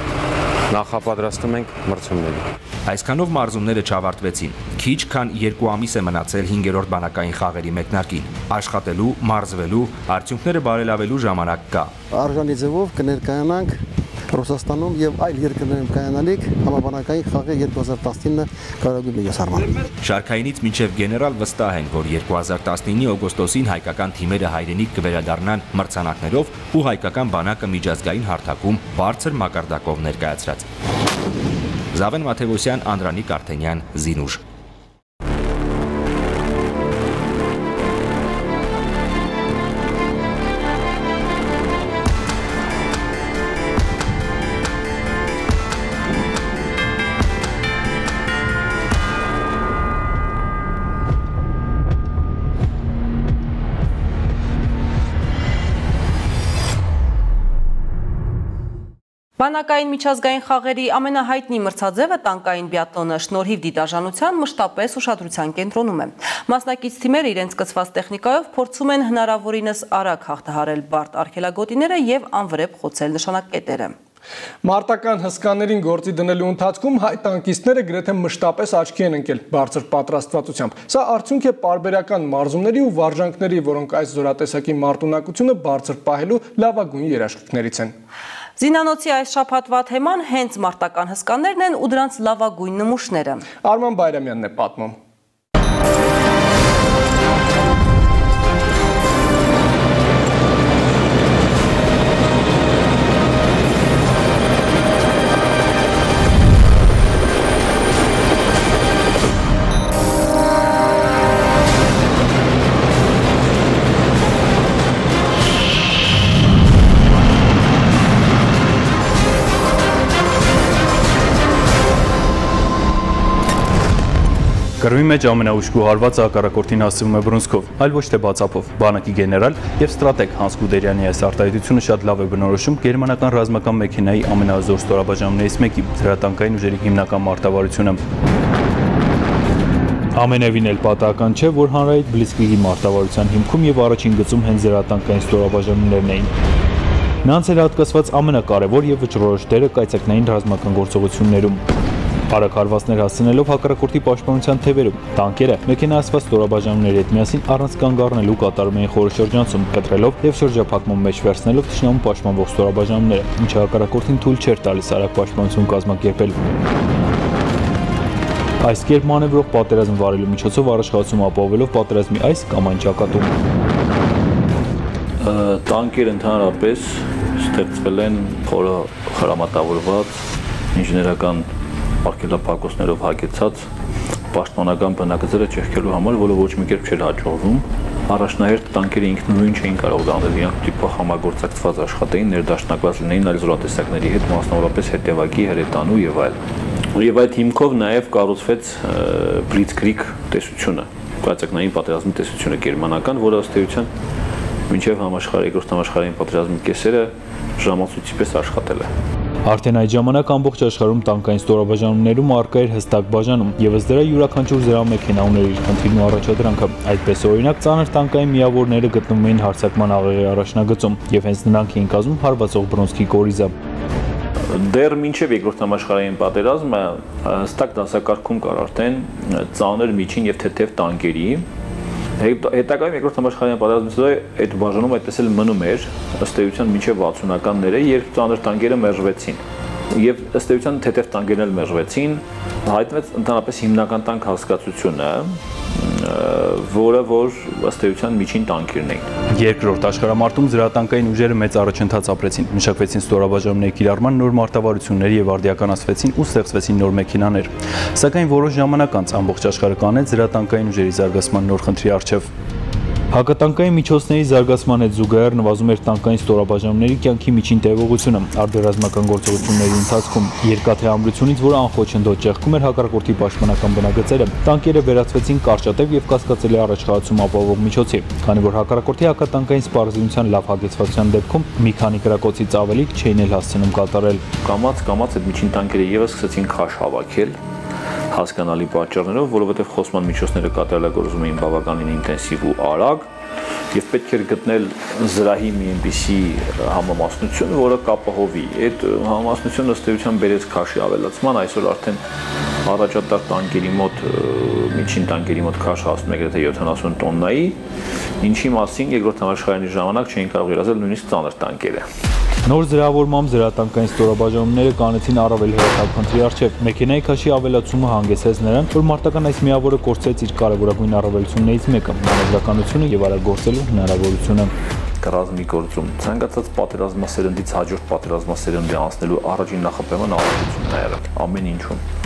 նախապատրաստում ենք մրցումների։ Այսքանով մարզումները չավարտվեցին։ Քիչ քան 2 ամիս է մնացել 5-րդ բանակային խաղերի մեկնարկին։ Աշխատելու, մարզվելու, արդյունքները բարելավելու ժամանակ կա։ Արժանի ձևով կներկայանանք Ռուսաստանում եւ այլ երկրներում կայանալիք համաբանակային խաղի 2019 կարագույն միջոցառման։ Շարքայինից մինչև գեներալ վստահ են, որ 2019-ի օգոստոսին հայկական թիմերը հայրենիք կվերադառնան մրցանակներով ու հայկական բանակը միջազգային հարթակում բարձր մակարդակով ներկայացրած։ Զավեն Մաթեոսյան, Անդրանիկ Արթենյան, Զինուշ։ Բանակային միջազգային խաղերի ամենահայտնի մրցաձևը տանկային բիատլոնը շնորհիվ դիտաժանության մշտապես ուշադրության կենտրոնում է։ Մասնակից թիմերը իրենց կցված տեխնիկայով փորձում են հնարավորինս արագ հաղթահարել բարդ արգելագոտիները եւ անվրեպ խոցել նշանակետերը։ Մարտական հսկաներին գործի դնելու ընթացքում հայ տանկիստները գրեթե մշտապես աչքի են ընկել բարձր պատրաստվածությամբ։ Սա արդյունք է պարբերական մարզումների ու վարժանքների, որոնք այս զորատեսակի մարտունակությունը բարձր պահելու լավագույն երաշխիքներից են։ Զինանոցի այս շաբաթվա թեման հենց մարտական հսկաներն են ու դրանց լավագույն նմուշները։ Արման Բայրամյանն է պատմում։ Կռվի մեջ ամենաուժգու հարվածը հակառակորդին հասցվում է բռունցքով, այլ ոչ թե բացապով։ Բանակի գեներալ եւ ստրատեգ Հանս Գուդերյանի այս արտահայտությունը շատ լավ է բնորոշում գերմանական ռազմական մեքենայի ամենազոր ստորաբաժանումներից մեկի՝ հրատանկային ուժերի հիմնական մարտավարությունը։ Ամենևին էլ պատահական չէ, որ հանրայիտ Բլիցկրիգի մարտավարության հիմքում եւ առաջին գծում հենց զրատանկային ստորաբաժանումներն էին։ Նրանց էր հատկացված ամենակարևոր եւ վճռորոշ դերը կայծակնային ռազմական գործողություններում։ Արագ հարվածներ հասցնելով հակառակորդի պաշտպանության թևերում, տանկերը մեքենայացված ստորաբաժանումների հետ միասին առանց կանգ առնելու կատարում էին խորը շրջանցում, կտրելով եւ շրջափակման մեջ վերցնելով ճշնամու պաշտպանող ստորաբաժանումները, ինչը հակառակորդին թույլ չէր տալիս արագ պաշտպանություն կազմակերպել։ Այս կերպ մանևրող պատերազմ վարելու միջոցով առաջխաղացում ապահովելով պատերազմի այս կամ այն ճակատում։ Տանկերը ընդհանրապես ստեղծվել են խորը խրամատավորված ինժեներական արգելափակոսներով հագեցած պաշտպանական բնակաձերը ճեղքելու համար, որը ոչ մի կերպ չէր հաջողվում։ Առաջնահերթ տանկերը ինքնուրույն չէին կարող դանել, իրանք տիպը համագործակցված աշխատեին, ներդաշնակված լինեին այլ զորատեսակների հետ, մասնավորապես հետևակի, հրետանու եւ այլ։ Եվ այդ հիմքով նաև կառուցվեց Blitzkrieg տեսությունը, կայացակնային պատերազմի տեսությունը գերմանական, որը ըստ էության մինչև համաշխարհային երկրորդ համաշխարհային պատերազմի կեսերը ժամացույցի պես աշխատել է։ Արդեն այդ ժամանակ ամբողջ աշխարհում տանկային ստորաբաժանումներում արկա էր հստակ բաժանում, եւ ըստ դրա յուրաքանչյուր զրահմեքենա ուներ իր խնդիրն ու առաջադրանքը։ Այդպես օրինակ ծանր տանկային միավորները գտնվում էին հարցակման աղեղի առաջնագծում, եւ հենց նրանք էին կազմում հարվածող բրոնզկի կորիզը։ Դեռ մինչև երկրորդ համաշխարհային պատերազմը հստակ դասակարգում կար արդեն ծանր միջին եւ թեթև տանկերի հետագայում երկրորդ համաշխարհային պատերազմից հետո այդ բաժանում այդպես էլ մնում էր ըստ էության մինչև 60-ականները, երբ ծանր տանկերը մերժվեցին։ Եվ ըստ էության թեթև տանկերն էլ մերժվեցին, հայտնվեց ընդհանրապես հիմնական տանկ հասկացությունը, որը որ ըստ էության միջին տանկերն էին։ Երկրորդ աշխարհամարտում զրահտանկային ուժերը մեծ առաջընթաց ապրեցին, մշակվեցին ստորաբաժանումների կիրառման նոր մարտավարություններ եւ արդիականացվեցին ու ստեղծվեցին նոր մեքենաներ։ Սակայն որոշ ժամանակ անց ամբողջ աշխարհը կանեց զրահտանկային ուժերի զարգացման նոր խնդրի առջև։ Հակատանկային միջոցների զարգացման հետ զուգահեռ նվազում էր տանկային ստորաբաժանումների կյանքի միջին տևողությունը արտերազմական գործողությունների ընթացքում երկաթե ամրությունից, որը անխոչնդոտ ճեղքում էր հակառակորդի պաշտպանական բնակեցերը։ Տանկերը վերածվեցին կարճատև եւ կասկածելի առաջխաղացում ապահովող միջոցի, քանի որ հակառակորդի հակատանկային սպառազինության լավ հագեցվածության դեպքում մի քանի կրակոցից ավելի չէին էլ հասցնում կատարել։ Կամած կամած այդ միջին տանկերը եւս սկսեցին քաշ հավաքել հասկանալի պատճառներով, որովհետև խոսման միջոցները կատարելագործում էին բավականին ինտենսիվ ու արագ եւ պետք էր գտնել զրահի մի այնպիսի համամասնություն, որը կապահովի։ Այդ համամասնությունը ըստ էության բերեց քաշի ավելացման, այսօր արդեն առաջատար տանկերի մոտ միջին տանկերի մոտ քաշ հասնում է գրեթե 70 տոննայի, ինչի մասին երկրորդ համաշխարհային ժամանակ չէին կարող երազել նույնիսկ ծանր տանկերը։ Նոր զրահավորմամբ զրահտանկային ստորաբաժանումները կանեցին առավել հերթափնտրի արչև։ Մեքենայի քաշի ավելացումը հանգեցրեց նրան, որ մարտական այս միավորը կորցրեց իր կարևորագույն առավելություններից մեկը՝ մանևրականությունը եւ արագորցելու հնարավորությունը կրազմի գործում ցանկացած պատերազմասերնդից հաջորդ պատերազմասերնդի անցնելու առաջին նախապայման արագությունն է եղել ամեն ինչում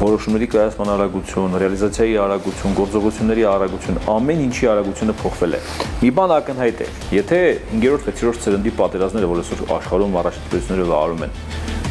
որոշումների կայացման արագություն, ռեալիզացիայի արագություն, գործողությունների արագություն, ամեն ինչի արագությունը փոխվել է։ Մի բան ակնհայտ է, եթե 5-րդ, 6-րդ սերնդի պատերազմները, որ այսօր աշխարհում առաջադրությունները վարում են,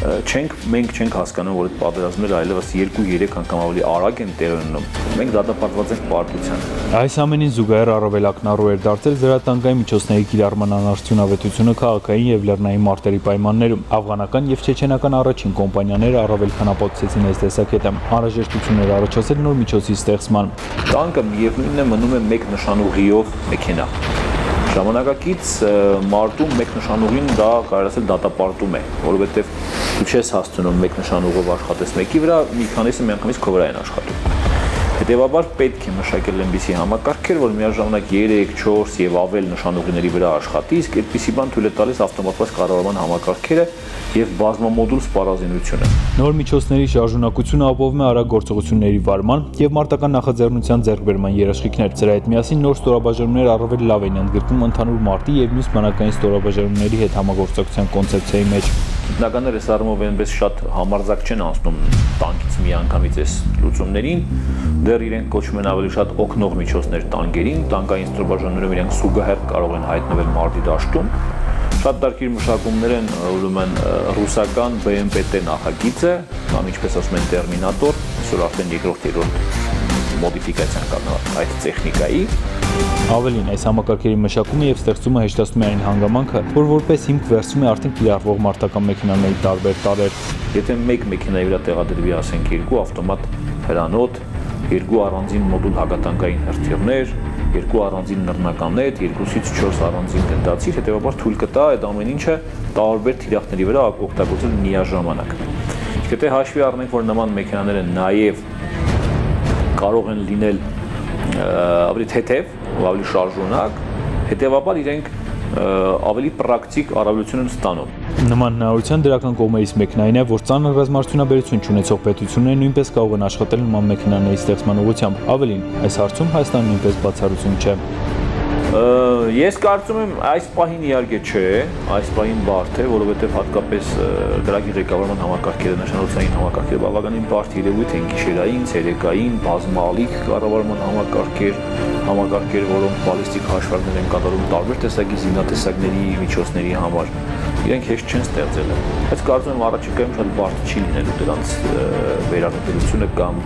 չենք մենք չենք հասկանում, որ այդ պատերազմները այլևս 2-3 անգամ ավելի արագ են տեղ ունենում։ Մենք դատապարտված ենք պարտության։ Այս ամենին զուգահեռ առավել ակնառու էր դարձել զրատանկային միջոցների կիրառման անարդյունավետությունը քաղաքային եւ լեռնային մարտերի պայմաններում։ Աֆղանական եւ չեչենական առաջին կոմպանիաները առավել քանապատկեցին այս տեսակետը։ Անհրաժեշտություններ առաջացել նոր միջոցի ստեղծման։ Տանկը միևնույնն է մնում է մեկ նշանուղիով մեքենա ժամանակակից մարտում մեկ նշանուղին դա կարելի ասել դատապարտում է, որովհետև դու չես հասցնում մեկ նշանուղով աշխատես մեկի վրա, մի քանիսը միանգամից քո վրա են աշխատում։ Հետևաբար պետք է մշակել այնպիսի համակարգեր, որ միաժամանակ 3, 4 եւ ավել նշանուղիների վրա աշխատի, իսկ այդպիսի բան թույլ է տալիս ավտոմատված կառավարման համակարգերը եւ բազմամոդուլ սպառազինությունը։ Նոր միջոցների շարժունակությունը ապահովում է արագ գործողությունների վարման եւ մարտական նախաձեռնության ձեռքբերման երաշխիքներ։ Սրա հետ միասին նոր ստորաբաժանումները առավել լավ են ընդգրկում ընդհանուր մարտի եւ մյուս բանակային ստորաբաժանումների հետ համագործակցության կոնցեպցիայի մեջ։ Գիտնականները այս առումով այնպես շատ համարձակ չեն անցնում տանկից մի անգամից այս լուծումներին, դեռ իրենք կոչում են ավելի շատ օգնող միջոցներ տանկերին, տանկային ստորաբաժանումներում իրենք սուգահեռ կարող են հայտնվել մարտի դաշտում շատ դարքիր մշակումներ են ուրեմն ռուսական BMPT նախագիծը, կամ ինչպես ասում են Terminator, այսօր արդեն երկրորդ երրորդ մոդիֆիկացիան կա այդ տեխնիկայի Ավելին, այս համակարգերի մշակումը եւ ստեղծումը հեշտացնում է այն հանգամանքը, որ որպես հիմք վերցում է արդեն կիրառվող մարտական մեքենաների տարբեր տարեր։ Եթե մեկ մեքենայի վրա տեղադրվի ասենք երկու ավտոմատ հրանոթ, երկու առանձին մոդուլ հագատանկային հրթիռներ, երկու առանձին նռնականներ, 2-ից 4 առանձին գնդացիր, հետեւաբար թույլ կտա այդ ամեն ինչը տարբեր թիրախների վրա օգտագործել միաժամանակ։ Եթե հաշվի առնենք, որ նման մեքենաները նաև կարող են լինել ավելի թեթև ավելի շարժունակ, հետեւաբար իրենք ավելի պրակտիկ առավելություն են ստանում։ Նման հնարավորության դրական կողմերից մեկն այն է, որ ծանր ռազմարտությունաբերություն ունեցող պետությունները նույնպես կարող են աշխատել նման մեքենաների ստեղծման ուղղությամբ։ Ավելին, այս հարցում Հայաստանը նույնպես բացառություն չէ։ Ես կարծում եմ այս պահին իհարկե չէ, այս պահին բարդ է, որովհետև հատկապես գրագի ղեկավարման համակարգերը, նշանոցային համակարգերը բավականին բարդ երևույթ են գիշերային, ցերեկային, բազմալիկ կառավարման համակարգեր, համակարգեր, որոնք բալիստիկ հաշվարկներ են կատարում տարբեր տեսակի զինատեսակների միջոցների համար իրենք հեշտ չեն ստեղծել։ Բայց կարծում եմ առաջիկայում շատ բարդ չի լինելու դրանց վերարտադրությունը կամ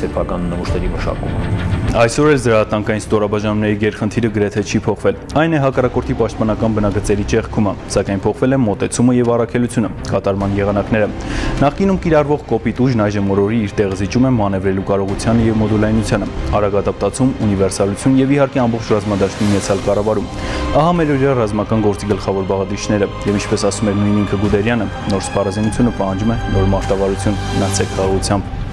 սեփական նմուշների մշակումը։ Այսօր էլ զրահատանկային ստորաբաժանումների գերխնդիրը գրեթե չի փոխվել։ Այն է հակառակորդի պաշտպանական բնագծերի ճեղքումը, սակայն փոխվել է մոտեցումը եւ առաքելությունը, կատարման եղանակները։ Նախկինում կիրառվող կոպիտ ուժն այժմ օրորի իր տեղը զիջում է մանևրելու կարողությանը եւ մոդուլայնությանը, արագ ադապտացում, ունիվերսալություն եւ իհարկե ամբողջ ռազմադաշտի ունեցալ կառավարում։ Ահա մեր օրյա ռազմական գործի գլխավոր բաղադրիչները եւ ինչպես ասում էր նույն ինքը Գուդերյանը, նոր սպառազինությունը պահանջում է նոր մարտավարություն, մնացեք խաղաղությամբ։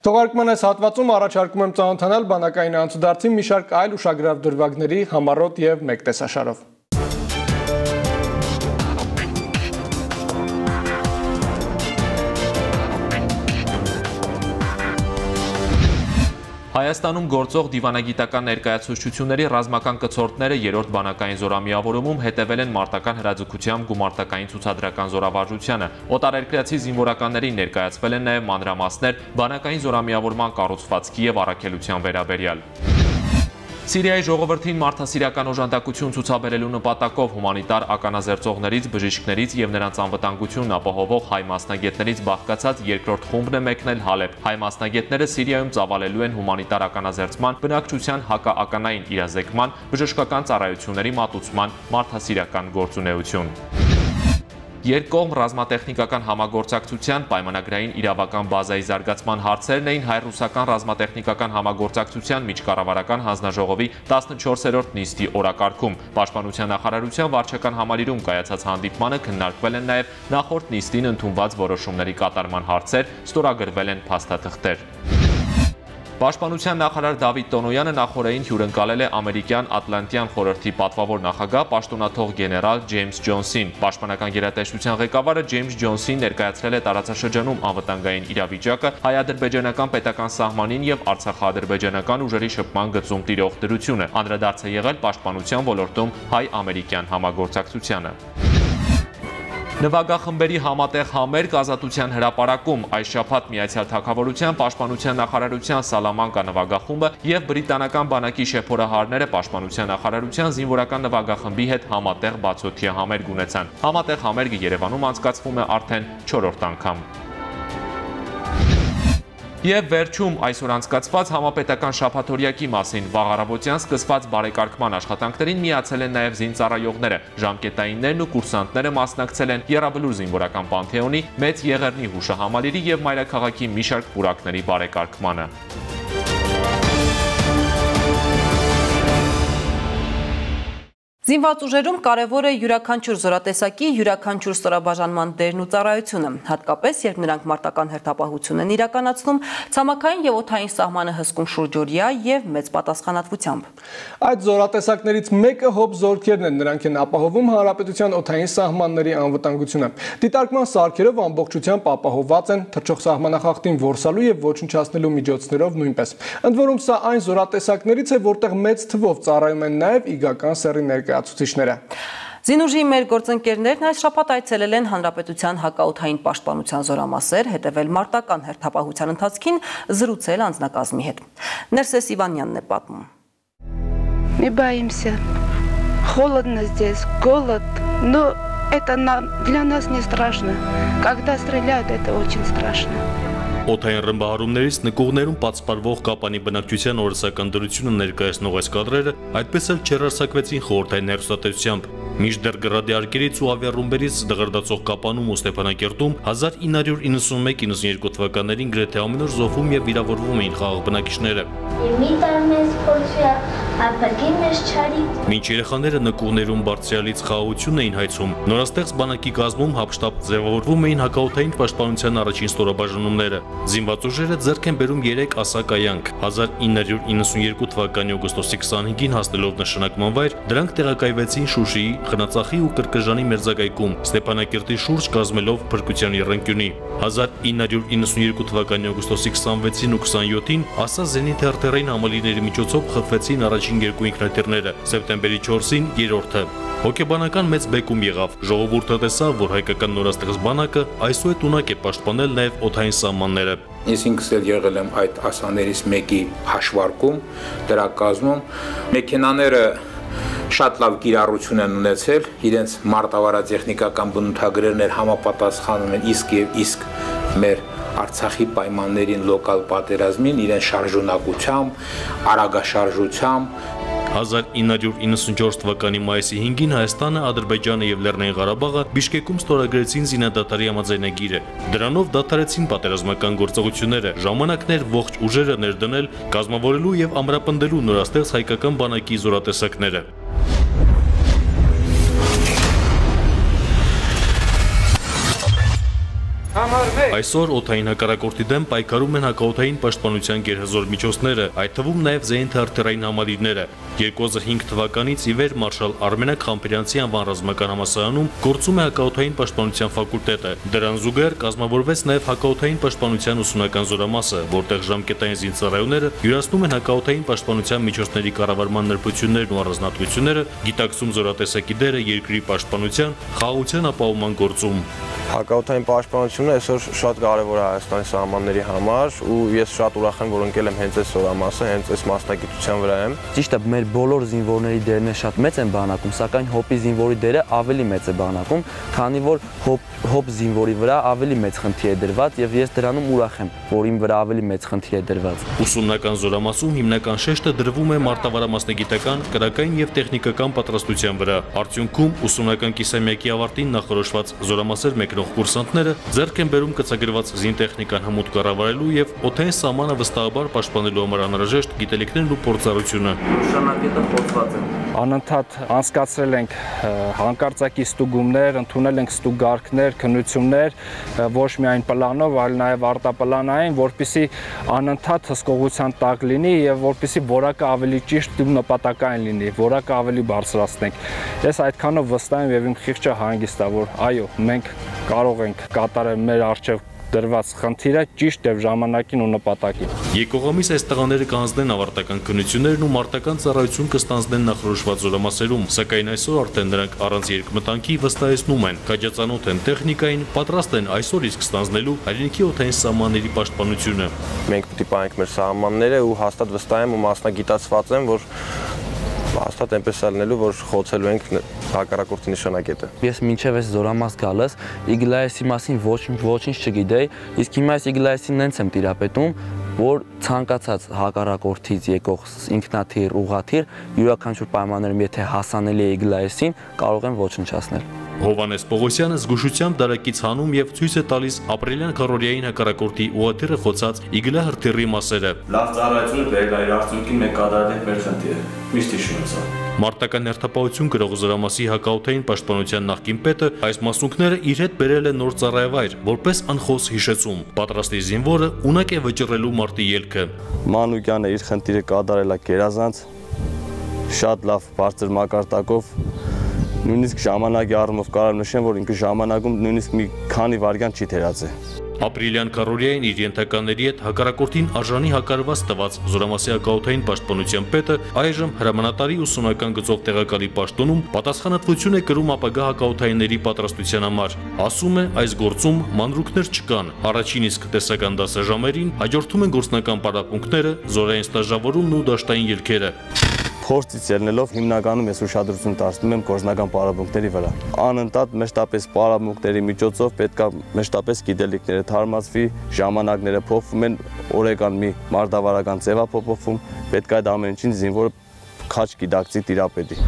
Թողարկման այս հատվածում առաջարկում եմ ծանոթանալ բանակային անցուդարձի մի շարք այլ ուշագրավ դրվագների համառոտ եւ մեկ տեսաշարով։ Հայաստանում գործող դիվանագիտական ներկայացուցչությունների ռազմական կցորդները երրորդ բանակային զորամիավորումում հետևել են մարտական հրաձգությամբ գումարտակային ցուցադրական զորավարժությանը։ Օտարերկրացի զինվորականներին ներկայացվել են նաև մանրամասներ բանակային զորամիավորման կառուցվածքի եւ առաքելության վերաբերյալ։ Սիրիայի ժողովրդին մարդասիրական օժանդակություն ցուցաբերելու նպատակով հումանիտար ականազերծողներից, բժիշկներից եւ նրանց անվտանգությունն ապահովող հայ մասնագետներից բաղկացած երկրորդ խումբն է մեկնել Հալեբ։ Հայ մասնագետները Սիրիայում ծավալելու են հումանիտար ականազերծման, բնակչության հակաականային իրազեկման, բժշկական ծառայությունների մատուցման մարդասիրական գործունեություն։ Երկկողմ ռազմատեխնիկական համագործակցության պայմանագրային իրավական բազայի զարգացման հարցերն էին հայ-ռուսական ռազմատեխնիկական համագործակցության միջկառավարական հանձնաժողովի 14-րդ նիստի օրակարգում։ Պաշտպանության նախարարության վարչական համալիրում կայացած հանդիպմանը քննարկվել են նաև նախորդ նիստին ընդունված որոշումների կատարման հարցեր, ստորագրվել են փաստաթղթեր։ Պաշտպանության նախարար Դավիթ Տոնոյանը նախորդին հյուրընկալել է ամերիկյան Ատլանտյան խորհրդի պատվավոր նախագահ պաշտոնաթող գեներալ Ջեյմս Ջոնսին։ Պաշտպանական գերատեսչության ղեկավարը Ջեյմս Ջոնսին ներկայացրել է տարածաշրջանում անվտանգային իրավիճակը, հայ-ադրբեջանական պետական սահմանին եւ Արցախա-ադրբեջանական ուժերի շփման գծում տիրող դրությունը։ Անդրադարձ է եղել պաշտպանության ոլորտում հայ-ամերիկյան համագործակցությանը։ Նվագախմբերի համատեղ համերգ ազատության հրապարակում այս շաբաթ Միացյալ Թագավորության Պաշտպանության նախարարության Սալամանկա նվագախումբը եւ բրիտանական բանակի շեփորահարները Պաշտպանության նախարարության զինվորական նվագախմբի հետ համատեղ բացօթյա համերգ ունեցան։ Համատեղ համերգը Երևանում անցկացվում է արդեն 4-րդ անգամ։ Եվ վերջում այսօր անցկացված համապետական շաբաթօրյակի մասին. Վաղ առավոտյան սկսված բարեկարգման աշխատանքներին միացել են նաև զինծառայողները։ Ժամկետայիններն ու կուրսանտները մասնակցել են Եռաբլուր զինվորական պանթեոնի, Մեծ Եղեռնի հուշահամալիրի եւ Մայրաքաղաքի մի շարք պուրակների բարեկարգմանը։ Զինված ուժերում կարևոր է յուրաքանչյուր զորատեսակի յուրաքանչյուր ստորաբաժանման դերն ու ծառայությունը, հատկապես երբ նրանք մարտական հերթապահություն են իրականացնում, ցամաքային եւ օթային սահմանը հսկում շուրջօրյա եւ մեծ պատասխանատվությամբ։ Այդ զորատեսակներից մեկը հոբ զորքերն են, նրանք են ապահովում հանրապետության օթային սահմանների անվտանգությունը։ Դիտարկման սարքերով ամբողջությամբ ապահովված են թռչող սահմանախախտին որսալու եւ ոչնչացնելու միջոցներով նույնպես։ Ընդ որում սա այն զորատեսակներից է, որտեղ մեծ թվով ծառայում են նաեւ իգական սերի ներկայացուցիչները Զինուժի մեր գործընկերներն այս շաբաթ այցելել են Հանրապետության հակաօթային պաշտպանության զորամասեր, հետևել մարտական հերթապահության ընթացքին, զրուցել անձնակազմի հետ։ Ներսես Իվանյանն է պատմում։ Мы боимся. Холодно здесь, голод, но это нам, для нас не страшно. Когда стреляют, это очень страшно. Օթային ռմբահարումներից նկուղներում պատսպարվող կապանի բնակչության օրսական դրությունը ներկայացնող այս կադրերը այդպես էլ չերարսակվեցին խորհրդային ներուսատեսությամբ։ Մինչդեռ գրադիարկերից ու ավիառումբերից դղրդացող կապանում ու Ստեփանակերտում 1991-92 թվականներին գրեթե ամեն օր զոհվում եւ վիրավորվում էին խաղաղ բնակիչները։ Մի տարմես փորձյա ապակի մեզ չարի։ Մինչ երեխաները նկուղներում բարձրալից խաղաղություն էին հայցում, նորաստեղծ բանակի կազմում հապշտապ ձևավորվում էին հակաօթային պաշտպանության առաջին ստորաբաժանումները։ Զինված ուժերը ձեռք են բերում 3 ասակայանք։ 1992 թվականի օգոստոսի 25-ին հասնելով նշանակման վայր, դրանք տեղակայվեցին Շուշիի, Խնածախի ու Կրկժանի մերձակայքում, Ստեփանակերտի շուրջ կազմելով փրկության երնկյունի։ 1992 թվականի օգոստոսի 26-ին ու 27-ին ասա Զենիթ հերթերային համալիրների միջոցով խփվեցին առաջին երկու ինքնաթիռները, սեպտեմբերի 4-ին երրորդը։ Հոկեբանական մեծ բեկում եղավ։ Ժողովուրդը տեսավ, որ հայկական նորաստեղծ բանակը այսուհետ ունակ է պաշտպանել նաև օթային սահմանները։ Ես ինքս էլ եղել եմ այդ ասաներից մեկի հաշվարկում, դրա կազմում մեքենաները շատ լավ կիրառություն են ունեցել, իրենց մարտավարատեխնիկական բնութագրերներ համապատասխանում են իսկ եւ իսկ մեր Արցախի պայմաններին լոկալ պատերազմին իրեն շարժունակությամբ, արագաշարժությամբ 1994 թվականի մայիսի 5-ին Հայաստանը, Ադրբեջանը եւ Լեռնային Ղարաբաղը Բիշկեկում ստորագրեցին զինադատարի համաձայնագիրը։ Դրանով դադարեցին պատերազմական գործողությունները, ժամանակներ ողջ ուժերը ներդնել, կազմավորելու եւ ամրապնդելու նորաստեղծ հայկական բանակի զորատեսակները։ Այսօր օթային հակառակորդի դեմ պայքարում են հակաօթային պաշտպանության գերհզոր միջոցները, այդ թվում նաև զենիթ արտերային համալիրները։ 2005 թվականից ի վեր մարշալ Արմենակ Խամփերյանցի անվան ռազմական համալսարանում գործում է հակաօթային պաշտպանության ֆակուլտետը։ Դրան զուգահեռ կազմավորվեց նաև հակաօթային պաշտպանության ուսումնական զորամասը, որտեղ ժամկետային զինծառայողները յուրացնում են հակաօթային պաշտպանության միջոցների կառավարման նրբություններն ու առանձնահատկությունները, գիտակցում զորատեսակի դերը երկրի պաշտպանության, խաղաղության ապահովման գործում։ Հակաօթային պաշտպանությունը հաղորդակցությունը այսօր շատ կարևոր է Հայաստանի սահմանների համար ու ես շատ ուրախ եմ, որ ընկել եմ հենց այս սորամասը, հենց այս մասնագիտության վրա եմ։ Ճիշտ է, մեր բոլոր զինվորների դերն է շատ մեծ են բանակում, սակայն հոպի զինվորի դերը ավելի մեծ է բանակում, քանի որ հոպ հոպ զինվորի վրա ավելի մեծ խնդիր է դրված եւ ես դրանում ուրախ եմ, որ իմ վրա ավելի մեծ խնդիր է դրված։ Ուսումնական զորամասում հիմնական շեշտը դրվում է մարտավարամասնագիտական, կրակային եւ տեխնիկական պատրաստության վրա։ Արդյունքում ուսումնական կիսամյակի ավարտին նախորոշված զորամասեր մեկնող կուրսանտները ձեռք են բերում կցագրված զինտեխնիկան հմուտ կառավարելու եւ օթային սահմանը վստահաբար պաշտպանելու համար անհրաժեշտ գիտելիքներն ու փորձառությունը։ Նշանակետը խոցված է։ Անընդհատ անցկացրել ենք հանկարծակի ստուգումներ, ընդունել ենք ստուգարքներ, քննություններ, ոչ միայն պլանով, այլ նաև արտապլանային, որպիսի անընդհատ հսկողության տակ լինի եւ որպիսի որակը ավելի ճիշտ ու նպատակային լինի, որակը ավելի բարձրացնենք։ Ես այդքանով վստահ եմ եւ իմ խիղճը հանգիստ է, որ այո, մենք կարող ենք կատարել մեր արժեվ դրված խնդիրը ճիշտ եւ ժամանակին ու նպատակին։ Եկողամիս այս տղաները կանձնեն ավարտական քննություններն ու մարտական ծառայություն կստանձնեն նախորոշված զորամասերում, սակայն այսօր արդեն նրանք առանց երկմտանքի վստահեցնում են, քաջածանոթ են տեխնիկային, պատրաստ են այսօր իսկ ստանձնելու հայրենիքի օթային սահմանների պաշտպանությունը։ Մենք պետք է պահենք մեր սահմանները ու հաստատ վստահ եմ ու մասնագիտացված եմ, որ հաստատ այնպես է լինելու, որ խոցելու ենք հակառակորդի նշանակետը։ Ես մինչև այս զորամաս գալս Իգլայեսի մասին ոչ ոչինչ չգիտեի, իսկ հիմա այս Իգլայեսին նենց եմ տիրապետում, որ ցանկացած հակառակորդից եկող ինքնաթիռ, ուղաթիռ յուրաքանչյուր պայմաններում եթե հասանելի է Իգլայեսին, կարող են ոչնչացնել։ Հովանես Պողոսյանը զգուշությամբ դարակից հանում եւ ցույց է տալիս ապրիլյան քարորիային հակառակորդի ուղաթիռը խոցած իգլա հրթիռի մասերը։ Լավ ծառայություն բերել այդ արդյունքին մենք կատարել ենք մեր խնդիրը։ Միշտ հիշում եմ սա։ Մարտական հերթապահություն գրող զորամասի հակաօթային պաշտպանության նախկին պետը այս մասունքները իր հետ բերել է նոր ծառայավայր, որպես անխոս հիշեցում։ Պատրաստի զինվորը ունակ է վճռելու մարտի ելքը։ Մանուկյանը իր խնդիրը կատարել է գերազանց շատ լավ բարձր մակարդակով նույնիսկ ժամանակի առումով կարող նշեմ, որ ինքը ժամանակում նույնիսկ մի քանի վայրկյան չի թերացել։ Ապրիլյան Կարորիային իր ենթականների հետ հակառակորդին արժանի հակարված տված Զորամասի հակաօթային պաշտպանության պետը այժմ հրամանատարի ուսումնական գծով տեղակալի պաշտոնում պատասխանատվություն է կրում ապագա հակաօթայինների պատրաստության համար։ Ասում է, այս գործում մանրուքներ չկան։ Առաջին իսկ տեսական դասաժամերին հաջորդում են գործնական պարապմունքները, զորային ստաժավորումն ու դաշտային ելքերը փորձից ելնելով հիմնականում ես ուշադրություն դարձնում եմ գործնական պարապմունքների վրա։ Անընդհատ մեջտապես պարապմունքների միջոցով պետքա մեջտապես գիտելիքները թարմացվի, ժամանակները փոխվում են, օրեկան մի մարտավարական ձևափոխվում, պետք է այդ ամեն ինչին զինվորը քաչ գիտակցի տիրապետի։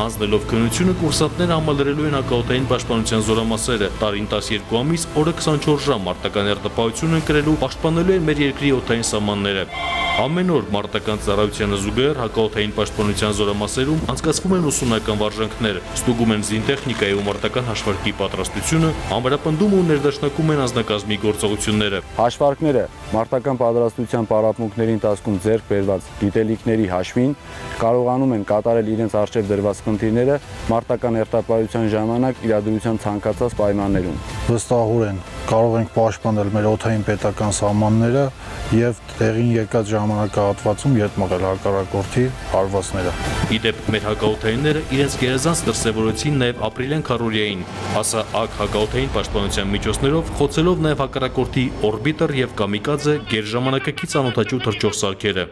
Հանձնելով քննությունը կուրսանտները համալրելու են հակաօթային պաշտպանության զորամասերը։ Տարին 12 ամիս, օրը 24 ժամ մարտական երթապահություն են կրելու, պաշտպանելու են մեր երկրի օթային սահմանները։ Ամեն օր մարտական ծառայությանը զուգահեռ հակաօթային պաշտպանության զորամասերում անցկացվում են ուսումնական վարժանքներ, ստուգում են զինտեխնիկայի ու մարտական հաշվարկի պատրաստությունը, ամրապնդում ու ներդաշնակում են անձնակազմի գործողությունները։ Հաշվարկները մարտական պատրաստության պարապմունքների ընթացքում ձեռք բերված գիտելիքների հաշվին կարողանում են կատարել իրենց արժև դրված խնդիրները մարտական երթապահության ժամանակ իրադրության ցանկացած պայմաններում։ Վստահորեն են կարող ենք պաշտպանել մեր օթային պետական սահմանները եւ տեղին եկած ժամանակահատվածում ետ մղել հակառակորդի հարվածները։ Իդեպ մեր հակաօթայինները իրենց գերազանց դրսևորեցին նաև ապրիլյան քարորիային, ասա ակ հակաօթային պաշտպանության միջոցներով խոցելով նաև հակառակորդի օրբիտեր եւ կամիկաձե գերժամանակակից անօթաչու թռչող սարքերը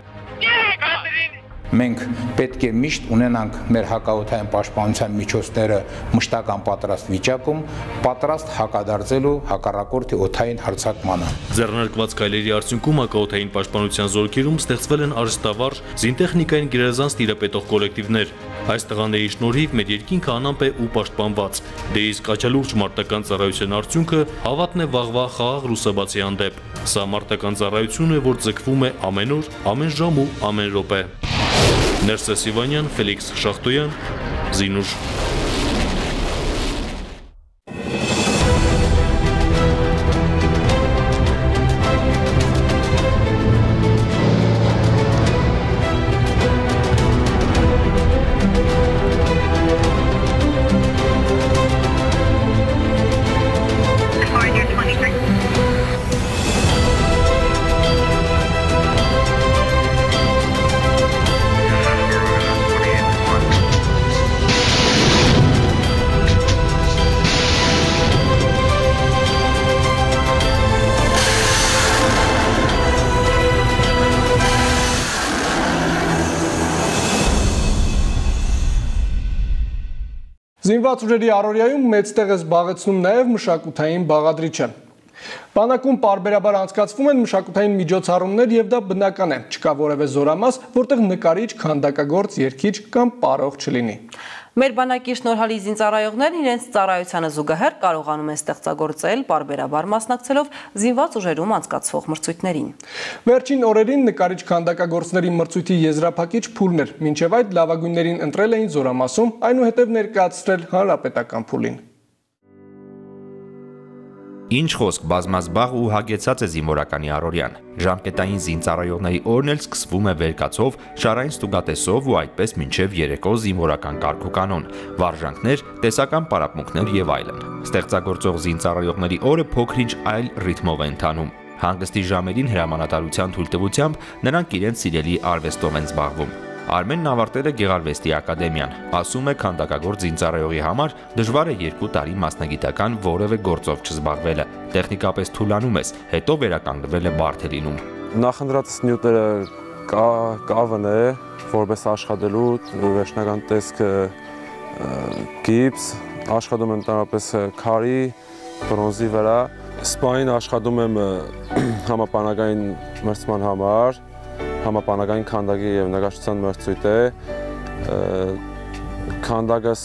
մենք պետք է միշտ ունենանք մեր հակաօթային պաշտպանության միջոցները մշտական պատրաստ վիճակում, պատրաստ հակադարձելու հակառակորդի օթային հարձակմանը։ Ձեռնարկված քայլերի արդյունքում հակաօթային պաշտպանության զորքերում ստեղծվել են արժեստավար զինտեխնիկային գերազանց տիրապետող կոլեկտիվներ։ Այս տղաների շնորհիվ մեր երկինքը անամպ է ու պաշտպանված։ Դե իսկ աչալուրջ մարտական ծառայության արդյունքը հավատն է վաղվա խաղաղ ռուսաբացի հանդեպ։ Սա մարտական ծառայություն է, որ ձգվում է ամեն օր, ամեն ժամ ու ամեն րոպե։ Ներսես Իվանյան, Ֆելիքս Շախտոյան, Զինուշ Զինված ուժերի առօրյայում մեծ տեղ է զբաղեցնում նաև մշակութային բաղադրիչը։ Բանակում parberabar անցկացվում են մշակութային միջոցառումներ եւ դա բնական է։ Չկա որևէ զորամաս, որտեղ նկարիչ, քանդակագործ, երգիչ կամ պարող չլինի։ Մեր բանակի շնորհալի զինծառայողներն իրենց ծառայությանը զուգահեռ կարողանում են ստեղծագործել parberabar մասնակցելով զինված ուժերում անցկացվող մրցույթներին։ Վերջին օրերին նկարիչ քանդակագործների մրցույթի եզրափակիչ փուլն էր, մինչև այդ լավագույններին ընտրել էին զորամասում, այնուհետև ներկայացրել հանրապետական փուլին։ Ինչ խոսք բազմազբաղ ու հագեցած է զինվորականի առօրյան։ Ժամկետային զինծառայողների օրն էլ սկսվում է վերկացով, շարային ստուգատեսով ու այդպես մինչև երեկո զինվորական կարգ ու կանոն, վարժանքներ, տեսական պարապմունքներ եւ այլն։ Ստեղծագործող զինծառայողների օրը փոքրինչ այլ ռիթմով է ընթանում։ Հանգստի ժամերին հրամանատարության թույլտվությամբ նրանք իրենց սիրելի արվեստով են զբաղվում։ Արմենն ավարտել է Գեղարվեստի ակադեմիան։ Ասում է քանդակագործ զինծառայողի համար դժվար է 2 տարի մասնագիտական որևէ գործով չզբաղվելը։ Տեխնիկապես թուլանում ես, հետո վերականգնվել է Բարթելինում։ Նախընտրած նյութերը կա կավն է, որպես աշխատելու վերջնական տեսքը գիպս, աշխատում եմ տարապես քարի, բրոնզի վրա։ Սպային աշխատում եմ համապանագային մրցման համար, համապանագային քանդակի եւ նկարչության մրցույթ է քանդակս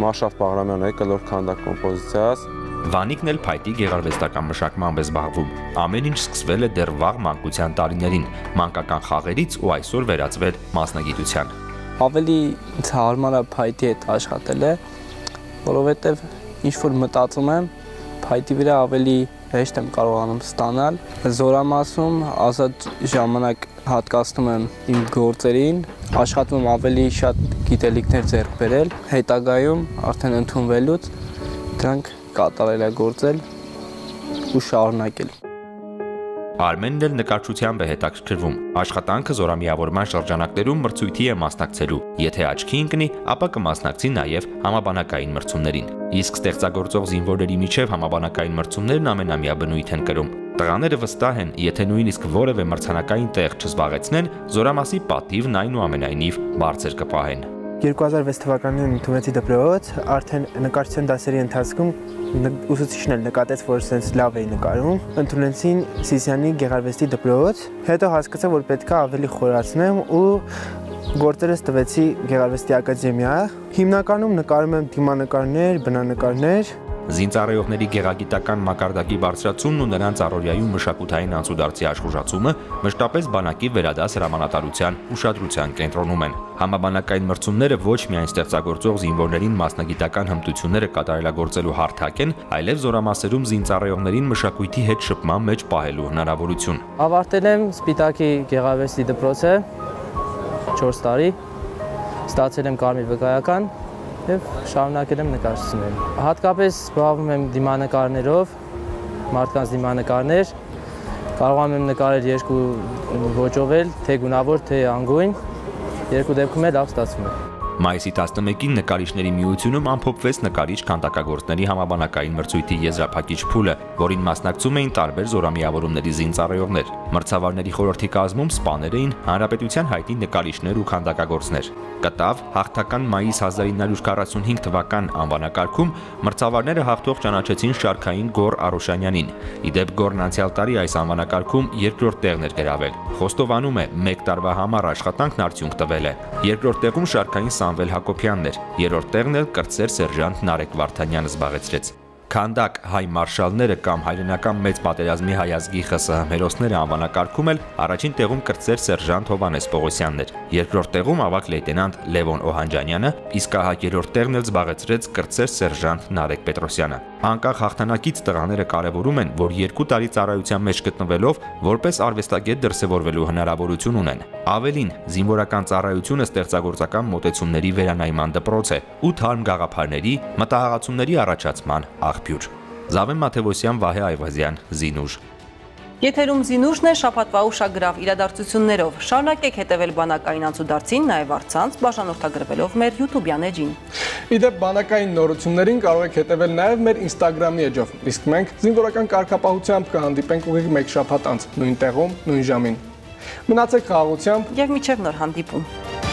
Մաշավ Բաղրամյանն է կլոր քանդակ կոմպոզիցիաս Վանիկն էլ փայտի գեղարվեստական մշակմամբ է զբաղվում։ Ամեն ինչ սկսվել է դեռ վաղ մանկության տարիներին, մանկական խաղերից ու այսօր վերածվել մասնագիտության։ Ավելի ինձ հարմար է փայտի հետ աշխատելը, որովհետև ինչ որ մտածում եմ, փայտի վրա ավելի հեշտ եմ կարողանում ստանալ։ Զորամասում ազատ ժամանակ հատկացնում եմ իմ գործերին, աշխատում եմ ավելի շատ գիտելիքներ ձեռք բերել, հետագայում արդեն ընդունվելուց դրանք կատարելագործել ու շարունակել։ Արմենն էլ նկարչությամբ է հետաքրքրվում։ Աշխատանքը զորամիավորման շրջանակներում մրցույթի է մասնակցելու։ Եթե աչքի ընկնի, ապա կմասնակցի նաև համաբանակային մրցումներին։ Իսկ ստեղծագործող զինվորների միջև համաբանակային մրցումներն ամենամյա բնույթ են կրում։ Տղաները վստահ են, եթե նույնիսկ որևէ մրցանակային տեղ չզբաղեցնեն, զորամասի պատիվն այնուամենայնիվ բարձր կպահեն։ 2006 թվականին ընդունեցի դպրոց, արդեն նկարչության դասերի ընթացքում ուսուցիչն էլ նկատեց, որ սենց լավ էի նկարում։ Ընդունեցին Սիսյանի գեղարվեստի դպրոց, հետո հասկացա, որ պետք է ավելի խորացնեմ ու գործերս տվեցի Գեղարվեստի ակադեմիա։ Հիմնականում նկարում եմ դիմանկարներ, բնանկարներ, Զինծառայողների գեղագիտական մակարդակի բարձրացումն ու նրանց առօրյայում մշակութային անցուդարձի աշխուժացումը մշտապես բանակի վերադաս հրամանատարության ուշադրության կենտրոնում են։ Համաբանակային մրցումները ոչ միայն ստեղծագործող զինվորներին մասնագիտական հմտությունները կատարելագործելու հարթակ են, այլև զորամասերում զինծառայողներին մշակույթի հետ շփման մեջ պահելու հնարավորություն։ Ավարտել եմ Սպիտակի գեղարվեստի դպրոցը 4 տարի, ստացել եմ կարմիր վկայական եւ շարունակել եմ նկարչությունել։ Հատկապես զբաղվում եմ դիմանկարներով, մարդկանց դիմանկարներ։ Կարողանում եմ նկարել երկու ոճով էլ, թե գունավոր, թե անգույն։ Երկու դեպքում էլ լավ ստացվում է։ Մայիսի 11-ին նկարիչների միությունում ամփոփվեց նկարիչ քանդակագործների համաբանակային մրցույթի եզրափակիչ փուլը, որին մասնակցում էին տարբեր զորամիավորումների զինծառայողներ։ Մրցավարների խորհրդի կազմում սպաներ էին հանրապետության հայտի նկարիչներ ու քանդակագործներ։ Կտավ հաղթական մայիս 1945 թվական անվանակարգում մրցավարները հաղթող ճանաչեցին Շարքային Գոր Արոշանյանին։ Իդեպ Գորն անցյալ տարի այս անվանակարգում երկրորդ տեղն էր գրավել։ Խոստովանում է 1 տարվա համար աշխատանքն արդյունք տվել է։ Երկրորդ տեղում Շարքային Սամվել Հակոբյանն էր, երրորդ տեղն էլ կրծեր սերժանտ Նարեկ Վարդանյանը զբաղեցրեց։ Քանդակ հայ մարշալները կամ հայրենական մեծ պատերազմի հայազգի ԽՍՀ հերոսները անվանակարգում էլ առաջին տեղում կրծեր սերժանտ Հովանես Պողոսյանն էր։ Երկրորդ տեղում ավակ լեյտենանտ Լևոն Օհանջանյանը, իսկ ահա երրորդ տեղն էլ զբաղեցրեց կրծեր սերժանտ Նարեկ Պետրոսյանը։ Անկախ հաղթանակից տղաները կարևորում են, որ երկու տարի ծառայության մեջ գտնվելով որպես արվեստագետ դրսևորվելու հնարավորություն ունեն։ Ավելին, զինվորական ծառայությունը ստեղծագործական մոտեցումների վերանայման դպրոց է ու թարմ գաղափարների, մտահղացումների առաջացման աղբյուր։ Զավեն Մաթևոսյան, Վահե Այվազյան, Զինուժ։ Եթերում Զինուժն է շփատվա ուշագրավ իրադարձություններով։ Շարունակեք հետևել բանակային անցուդարձին, նաև առցանց բաժանորդագրվելով մեր YouTube-յան էջին։ Իդեպ բանակային նորություններին կարող եք հետևել նաև մեր Instagram-ի էջով։ Իսկ մենք զինվորական կարգապահությամբ կհանդիպենք ուղիղ մեկ շաբաթ անց, նույն տեղում, նույն ժամին։ Մնացեք խաղաղությամբ եւ միջև նոր հանդիպում։